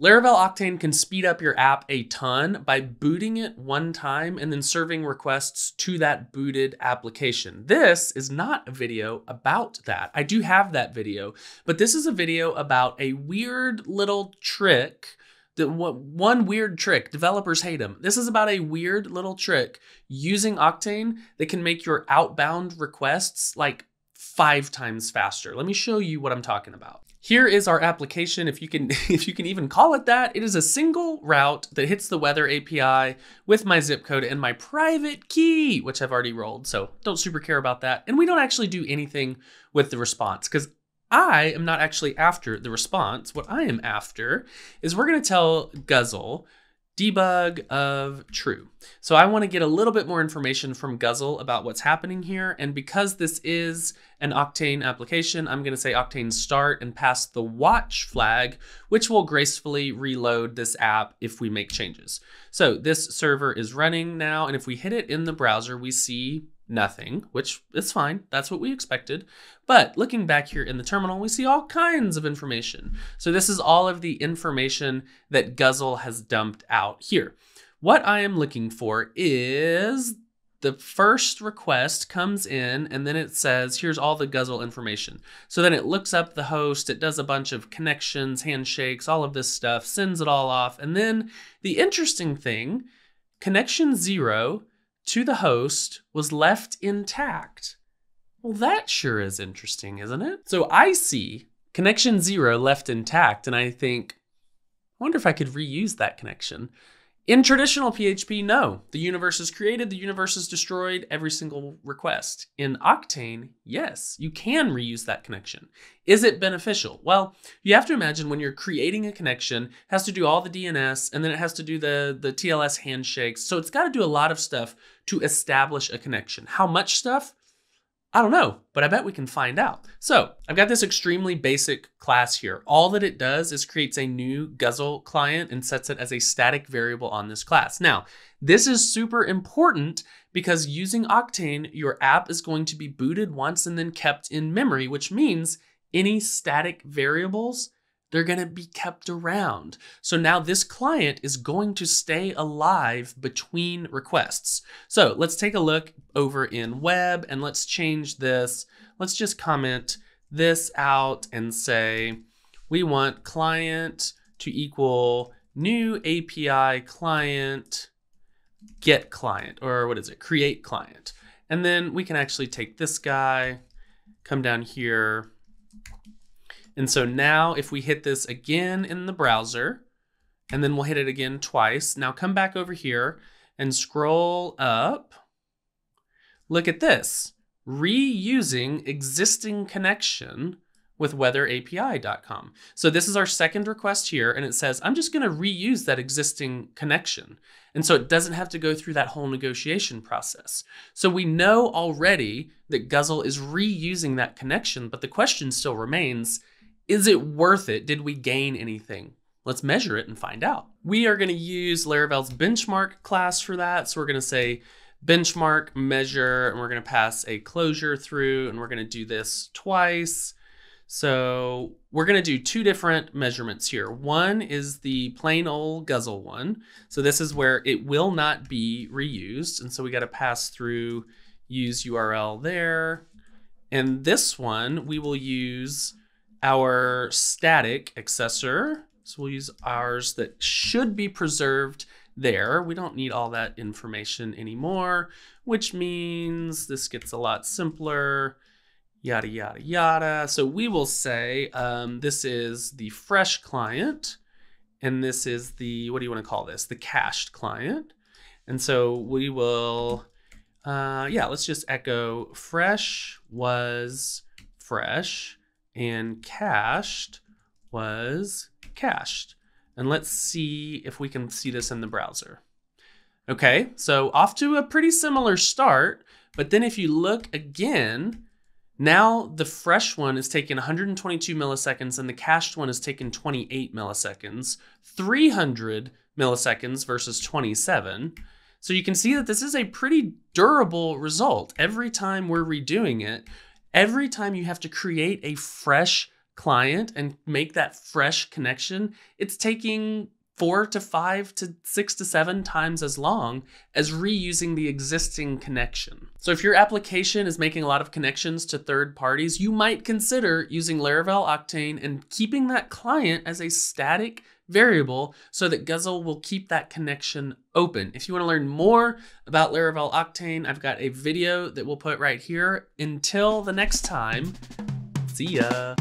Laravel Octane can speed up your app a ton by booting it one time and then serving requests to that booted application. This is not a video about that. I do have that video, but this is a video about a weird little trick that one weird trick developers hate them this is about a weird little trick using octane that can make your outbound requests like five times faster let me show you what i'm talking about here is our application, if you can if you can even call it that. It is a single route that hits the weather API with my zip code and my private key, which I've already rolled, so don't super care about that. And we don't actually do anything with the response because I am not actually after the response. What I am after is we're going to tell Guzzle debug of true. So I want to get a little bit more information from Guzzle about what's happening here. And because this is an Octane application, I'm going to say Octane start and pass the watch flag, which will gracefully reload this app if we make changes. So this server is running now. And if we hit it in the browser, we see nothing, which is fine. That's what we expected. But looking back here in the terminal, we see all kinds of information. So this is all of the information that Guzzle has dumped out here. What I am looking for is the first request comes in and then it says, here's all the Guzzle information. So then it looks up the host, it does a bunch of connections, handshakes, all of this stuff, sends it all off. And then the interesting thing, connection zero to the host was left intact. Well, that sure is interesting, isn't it? So I see connection zero left intact, and I think, I wonder if I could reuse that connection. In traditional PHP, no. The universe is created, the universe is destroyed, every single request. In Octane, yes, you can reuse that connection. Is it beneficial? Well, you have to imagine when you're creating a connection, it has to do all the DNS, and then it has to do the, the TLS handshakes. So it's got to do a lot of stuff to establish a connection. How much stuff? I don't know, but I bet we can find out. So I've got this extremely basic class here. All that it does is creates a new Guzzle client and sets it as a static variable on this class. Now, this is super important because using Octane, your app is going to be booted once and then kept in memory, which means any static variables they're going to be kept around. So now this client is going to stay alive between requests. So let's take a look over in web and let's change this. Let's just comment this out and say we want client to equal new API client get client or what is it create client. And then we can actually take this guy, come down here, and so now if we hit this again in the browser, and then we'll hit it again twice. Now come back over here and scroll up. Look at this, reusing existing connection with weatherapi.com. So this is our second request here, and it says, I'm just gonna reuse that existing connection. And so it doesn't have to go through that whole negotiation process. So we know already that Guzzle is reusing that connection, but the question still remains, is it worth it? Did we gain anything? Let's measure it and find out. We are going to use Laravel's benchmark class for that. So we're going to say benchmark measure, and we're going to pass a closure through, and we're going to do this twice. So we're going to do two different measurements here. One is the plain old guzzle one. So this is where it will not be reused. And so we got to pass through use URL there. And this one we will use our static accessor. So we'll use ours that should be preserved there. We don't need all that information anymore, which means this gets a lot simpler, yada, yada, yada. So we will say um, this is the fresh client, and this is the, what do you want to call this? The cached client. And so we will, uh, yeah, let's just echo fresh was fresh and cached was cached. And let's see if we can see this in the browser. Okay, so off to a pretty similar start, but then if you look again, now the fresh one is taking 122 milliseconds and the cached one is taking 28 milliseconds, 300 milliseconds versus 27. So you can see that this is a pretty durable result. Every time we're redoing it, every time you have to create a fresh client and make that fresh connection, it's taking four to five to six to seven times as long as reusing the existing connection. So if your application is making a lot of connections to third parties, you might consider using Laravel Octane and keeping that client as a static variable so that Guzzle will keep that connection open. If you want to learn more about Laravel Octane, I've got a video that we'll put right here. Until the next time, see ya.